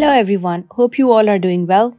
Hello everyone, hope you all are doing well.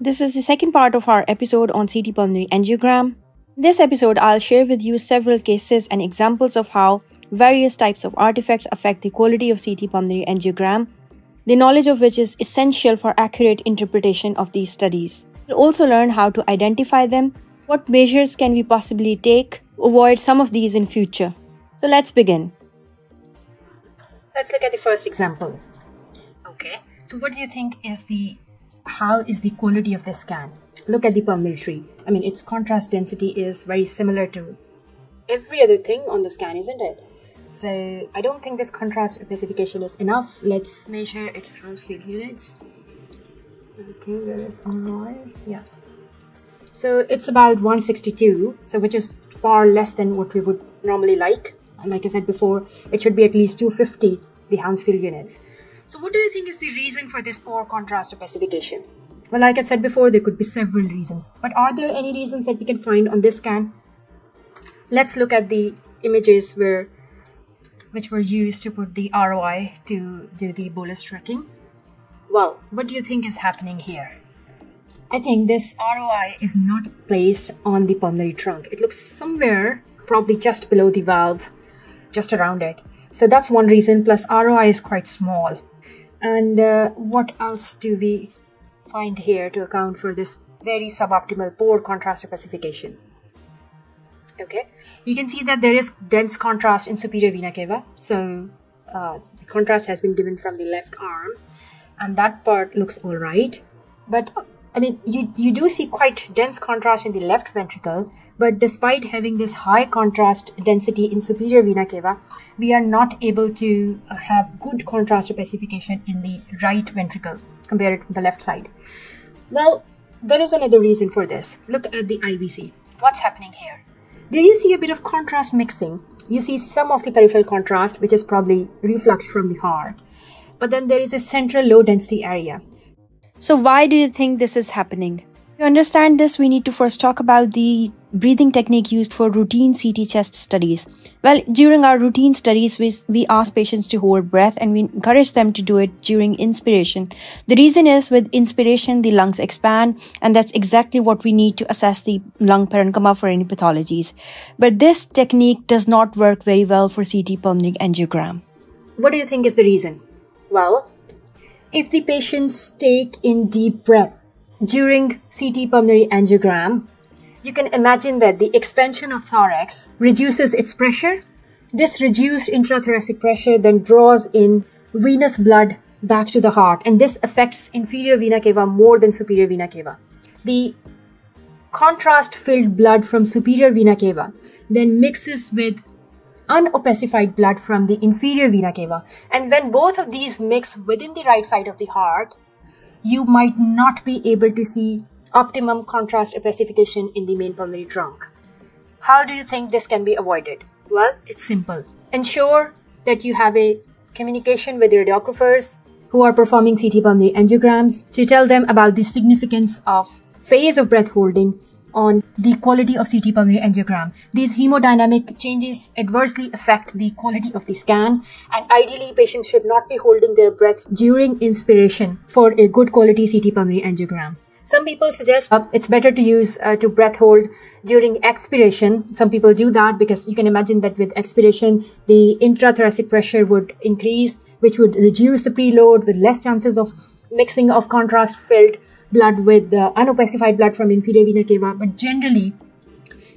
This is the second part of our episode on CT pulmonary angiogram. In this episode, I'll share with you several cases and examples of how various types of artifacts affect the quality of CT pulmonary angiogram, the knowledge of which is essential for accurate interpretation of these studies. We'll also learn how to identify them, what measures can we possibly take to avoid some of these in future. So let's begin. Let's look at the first example. So what do you think is the how is the quality of the scan? Look at the pulmonary tree. I mean, its contrast density is very similar to every other thing on the scan, isn't it? So I don't think this contrast opacification is enough. Let's measure its Hounsfield units. Okay, where is ROI? Yeah. So it's about 162, so which is far less than what we would normally like. Like I said before, it should be at least 250, the Hounsfield units. So what do you think is the reason for this poor contrast opacification? Well, like I said before, there could be several reasons. But are there any reasons that we can find on this scan? Let's look at the images where which were used to put the ROI to do the bolus tracking. Well, what do you think is happening here? I think this ROI is not placed on the pulmonary trunk. It looks somewhere probably just below the valve, just around it. So that's one reason, plus ROI is quite small. And uh, what else do we find here to account for this very suboptimal poor contrast opacification. Okay, you can see that there is dense contrast in superior vena cava. So uh, the contrast has been given from the left arm, and that part looks all right. But I mean, you, you do see quite dense contrast in the left ventricle, but despite having this high contrast density in superior vena cava, we are not able to uh, have good contrast opacification in the right ventricle compare it to the left side. Well, there is another reason for this. Look at the IVC. What's happening here? Do you see a bit of contrast mixing? You see some of the peripheral contrast, which is probably reflux from the heart. But then there is a central low density area. So, why do you think this is happening? To understand this, we need to first talk about the breathing technique used for routine CT chest studies. Well, during our routine studies, we, we ask patients to hold breath and we encourage them to do it during inspiration. The reason is with inspiration, the lungs expand, and that's exactly what we need to assess the lung parenchyma for any pathologies. But this technique does not work very well for CT pulmonary angiogram. What do you think is the reason? Well, if the patients take in deep breath, during CT pulmonary angiogram, you can imagine that the expansion of thorax reduces its pressure. This reduced intrathoracic pressure then draws in venous blood back to the heart, and this affects inferior vena cava more than superior vena cava. The contrast filled blood from superior vena cava then mixes with unopacified blood from the inferior vena cava, and when both of these mix within the right side of the heart, you might not be able to see optimum contrast opacification in the main pulmonary trunk. How do you think this can be avoided? Well, it's simple. Ensure that you have a communication with radiographers who are performing CT pulmonary angiograms to tell them about the significance of phase of breath holding on the quality of CT pulmonary angiogram. These hemodynamic changes adversely affect the quality of the scan and ideally patients should not be holding their breath during inspiration for a good quality CT pulmonary angiogram. Some people suggest uh, it's better to use uh, to breath hold during expiration. Some people do that because you can imagine that with expiration, the intrathoracic pressure would increase, which would reduce the preload with less chances of mixing of contrast filled blood with the unopacified blood from inferior vena cava, but generally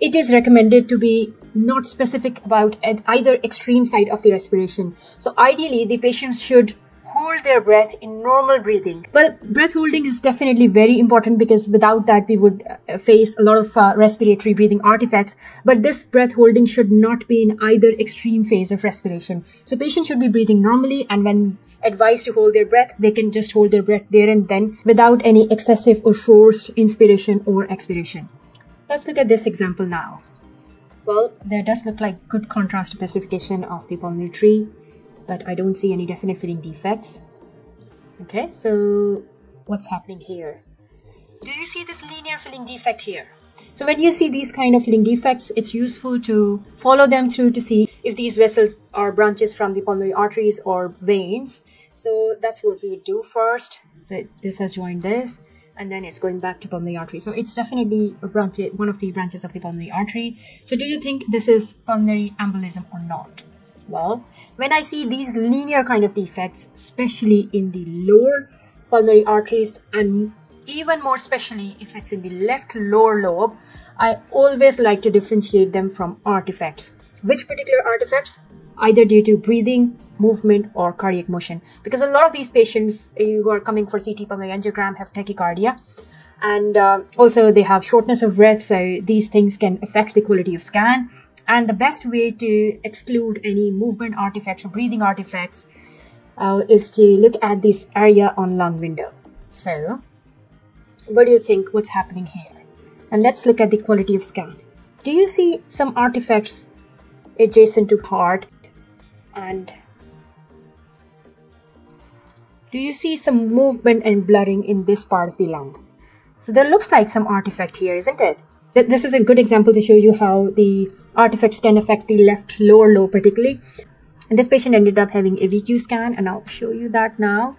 it is recommended to be not specific about either extreme side of the respiration. So ideally, the patients should hold their breath in normal breathing. Well, breath holding is definitely very important because without that, we would uh, face a lot of uh, respiratory breathing artifacts. But this breath holding should not be in either extreme phase of respiration. So patients should be breathing normally and when advised to hold their breath, they can just hold their breath there and then without any excessive or forced inspiration or expiration. Let's look at this example now. Well, there does look like good contrast opacification of the pulmonary tree, but I don't see any definite filling defects. Okay, so what's happening here? Do you see this linear filling defect here? So when you see these kind of filling defects, it's useful to follow them through to see if these vessels are branches from the pulmonary arteries or veins. So that's what we would do first. So this has joined this and then it's going back to pulmonary artery. So it's definitely a branch, one of the branches of the pulmonary artery. So do you think this is pulmonary embolism or not? Well, when I see these linear kind of defects, especially in the lower pulmonary arteries and even more especially if it's in the left lower lobe, I always like to differentiate them from artifacts. Which particular artifacts? Either due to breathing, movement, or cardiac motion. Because a lot of these patients who are coming for CT pulmonary angiogram have tachycardia. And uh, also they have shortness of breath, so these things can affect the quality of scan. And the best way to exclude any movement artifacts or breathing artifacts uh, is to look at this area on lung window. So, what do you think? What's happening here? And let's look at the quality of scan. Do you see some artifacts adjacent to heart and do you see some movement and blurring in this part of the lung? So there looks like some artifact here, isn't it? This is a good example to show you how the artifacts can affect the left lower lobe particularly. And this patient ended up having a VQ scan and I'll show you that now.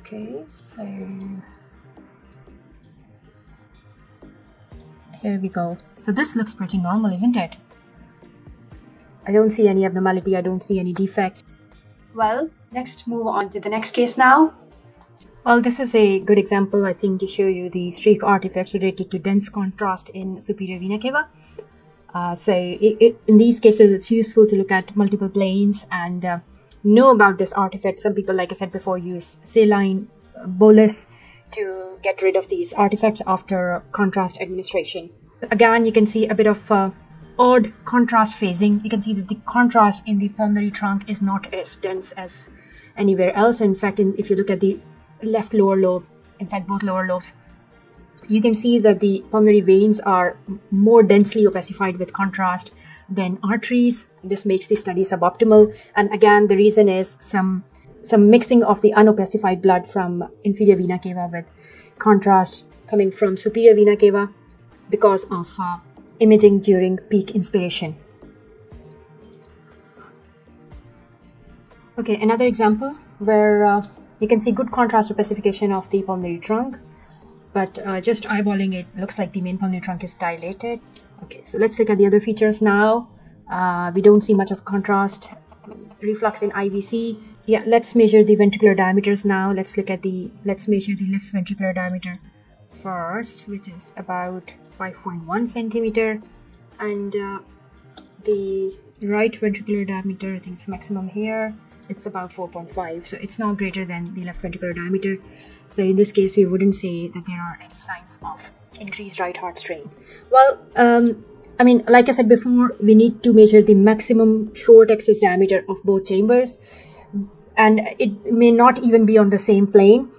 Okay, so here we go. So this looks pretty normal, isn't it? I don't see any abnormality, I don't see any defects. Well, next move on to the next case now. Well, this is a good example, I think, to show you the streak artifacts related to dense contrast in superior vena cava. Uh, so it, it, in these cases, it's useful to look at multiple planes and uh, know about this artifact. Some people, like I said before, use saline bolus to get rid of these artifacts after contrast administration. Again, you can see a bit of uh, odd contrast phasing. You can see that the contrast in the pulmonary trunk is not as dense as anywhere else. In fact, in, if you look at the left lower lobe, in fact, both lower lobes, you can see that the pulmonary veins are more densely opacified with contrast than arteries. This makes the study suboptimal. And again, the reason is some some mixing of the unopacified blood from inferior vena cava with contrast coming from superior vena cava because of uh, imaging during peak inspiration. Okay, another example where uh, you can see good contrast opacification of the pulmonary trunk, but uh, just eyeballing it looks like the main pulmonary trunk is dilated. Okay, so let's look at the other features now. Uh, we don't see much of contrast. Reflux in IVC. Yeah, let's measure the ventricular diameters now. Let's look at the, let's measure the left ventricular diameter first, which is about 5.1 centimeter. And uh, the right ventricular diameter, I think it's maximum here, it's about 4.5. So it's not greater than the left ventricular diameter. So in this case, we wouldn't say that there are any signs of increased right heart strain. Well, um, I mean, like I said before, we need to measure the maximum short axis diameter of both chambers. And it may not even be on the same plane.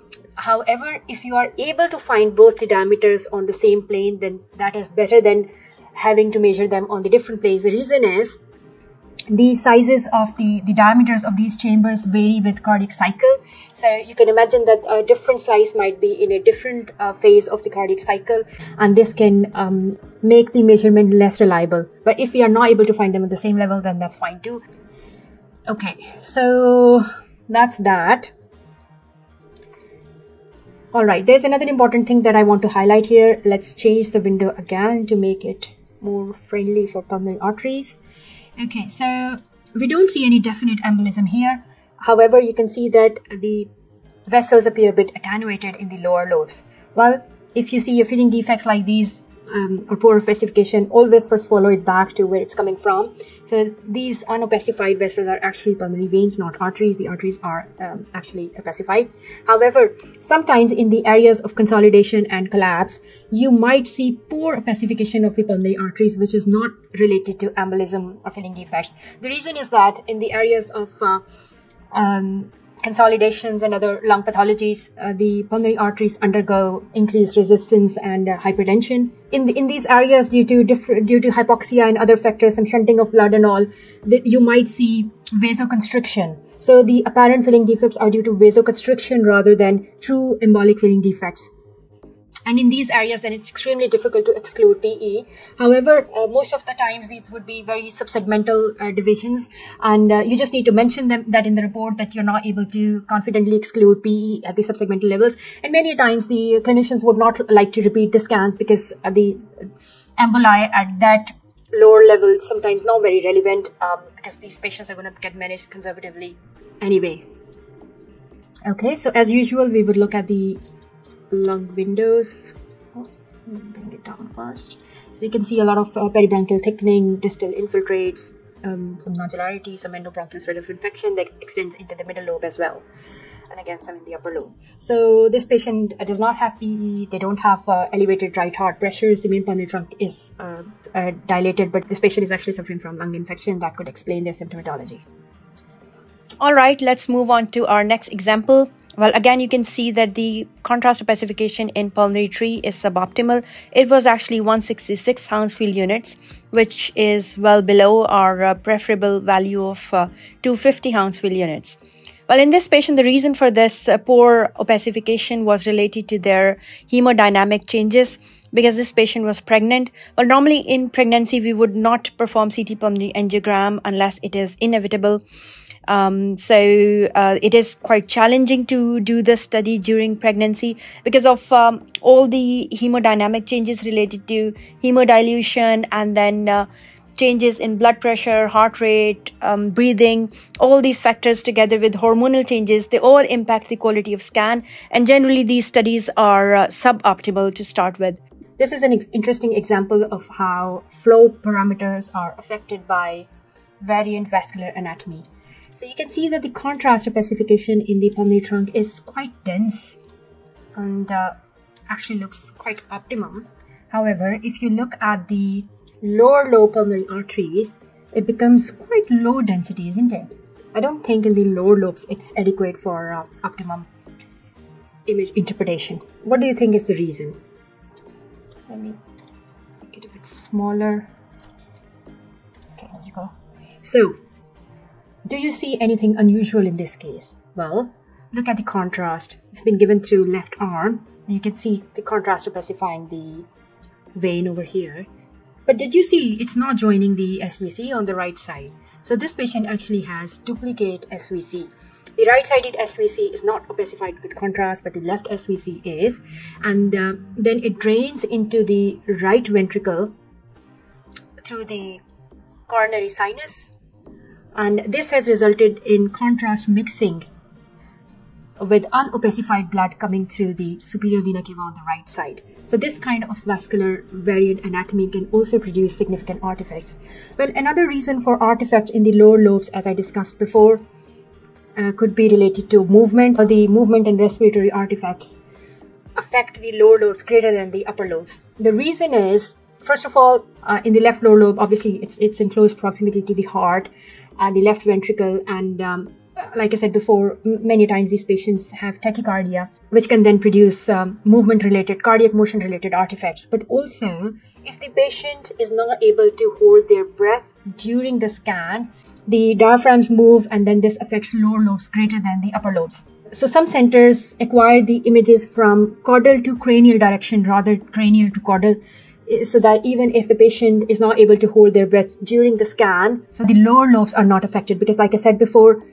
However, if you are able to find both the diameters on the same plane, then that is better than having to measure them on the different planes. The reason is the sizes of the, the diameters of these chambers vary with cardiac cycle. So you can imagine that a different size might be in a different uh, phase of the cardiac cycle, and this can um, make the measurement less reliable. But if we are not able to find them at the same level, then that's fine too. Okay, so that's that. All right, there's another important thing that I want to highlight here. Let's change the window again to make it more friendly for pulmonary arteries. Okay, so we don't see any definite embolism here. However, you can see that the vessels appear a bit attenuated in the lower lobes. Well, if you see your filling defects like these um, or poor opacification, always first follow it back to where it's coming from. So these unopacified vessels are actually pulmonary veins, not arteries. The arteries are um, actually opacified. However, sometimes in the areas of consolidation and collapse, you might see poor opacification of the pulmonary arteries, which is not related to embolism or filling defects. The reason is that in the areas of uh, um, consolidations and other lung pathologies, uh, the pulmonary arteries undergo increased resistance and uh, hypertension. In the, in these areas, due to due to hypoxia and other factors, some shunting of blood and all, that you might see vasoconstriction. So the apparent filling defects are due to vasoconstriction rather than true embolic filling defects. And in these areas then it's extremely difficult to exclude PE. However, uh, most of the times these would be very subsegmental uh, divisions and uh, you just need to mention them that in the report that you're not able to confidently exclude PE at the subsegmental levels and many times the clinicians would not like to repeat the scans because the emboli at that lower level sometimes not very relevant um, because these patients are going to get managed conservatively anyway. Okay, so as usual, we would look at the lung windows. Oh, bring it down first. So you can see a lot of uh, peribronchial thickening, distal infiltrates, um, some nodularity, some endobronchial thread of infection that extends into the middle lobe as well. And again, some in the upper lobe. So this patient uh, does not have PE. They don't have uh, elevated right heart pressures. The main pulmonary trunk is uh, uh, dilated, but this patient is actually suffering from lung infection. That could explain their symptomatology. All right, let's move on to our next example. Well, again, you can see that the contrast opacification in pulmonary tree is suboptimal. It was actually 166 Hounsfield units, which is well below our uh, preferable value of uh, 250 Hounsfield units. Well, in this patient, the reason for this uh, poor opacification was related to their hemodynamic changes because this patient was pregnant. Well, normally in pregnancy, we would not perform CT pulmonary angiogram unless it is inevitable. Um, so uh, it is quite challenging to do the study during pregnancy because of um, all the hemodynamic changes related to hemodilution and then uh, changes in blood pressure, heart rate, um, breathing, all these factors together with hormonal changes, they all impact the quality of scan. And generally, these studies are uh, suboptimal to start with. This is an ex interesting example of how flow parameters are affected by variant vascular anatomy. So you can see that the contrast opacification in the pulmonary trunk is quite dense and uh, actually looks quite optimum. However, if you look at the lower lobe pulmonary arteries, it becomes quite low density, isn't it? I don't think in the lower lobes it's adequate for uh, optimum image interpretation. What do you think is the reason? Let me make it a bit smaller. Okay, there you go. So, do you see anything unusual in this case? Well, look at the contrast. It's been given through left arm. And you can see the contrast opacifying the vein over here. But did you see it's not joining the SVC on the right side? So this patient actually has duplicate SVC. The right-sided SVC is not opacified with contrast, but the left SVC is. And uh, then it drains into the right ventricle through the coronary sinus and this has resulted in contrast mixing with unopacified blood coming through the superior vena cava on the right side. So this kind of vascular variant anatomy can also produce significant artifacts. Well, another reason for artifacts in the lower lobes, as I discussed before, uh, could be related to movement the movement and respiratory artifacts affect the lower lobes greater than the upper lobes. The reason is, first of all, uh, in the left lower lobe, obviously it's, it's in close proximity to the heart and the left ventricle and um, like I said before, many times these patients have tachycardia, which can then produce um, movement related, cardiac motion related artifacts. But also, if the patient is not able to hold their breath during the scan, the diaphragms move and then this affects lower lobes greater than the upper lobes. So some centers acquire the images from caudal to cranial direction rather cranial to caudal so that even if the patient is not able to hold their breath during the scan, so the lower lobes are not affected because like I said before,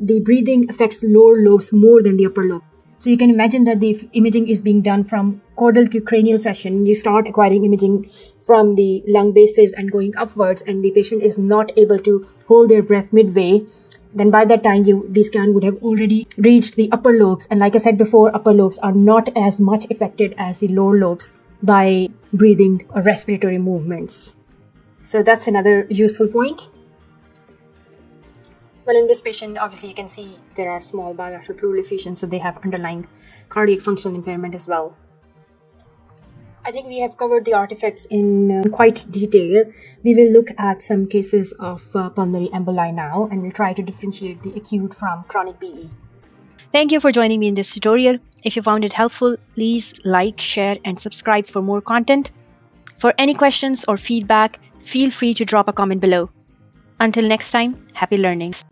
the breathing affects lower lobes more than the upper lobe. So you can imagine that the imaging is being done from caudal to cranial fashion. You start acquiring imaging from the lung bases and going upwards and the patient is not able to hold their breath midway then by that time you the scan would have already reached the upper lobes and like i said before upper lobes are not as much affected as the lower lobes by breathing or respiratory movements. So that's another useful point. Well, in this patient, obviously you can see there are small bilateral effusions, so they have underlying cardiac functional impairment as well. I think we have covered the artifacts in uh, quite detail. We will look at some cases of uh, pulmonary emboli now, and we'll try to differentiate the acute from chronic PE. Thank you for joining me in this tutorial. If you found it helpful, please like, share, and subscribe for more content. For any questions or feedback, feel free to drop a comment below. Until next time, happy learnings.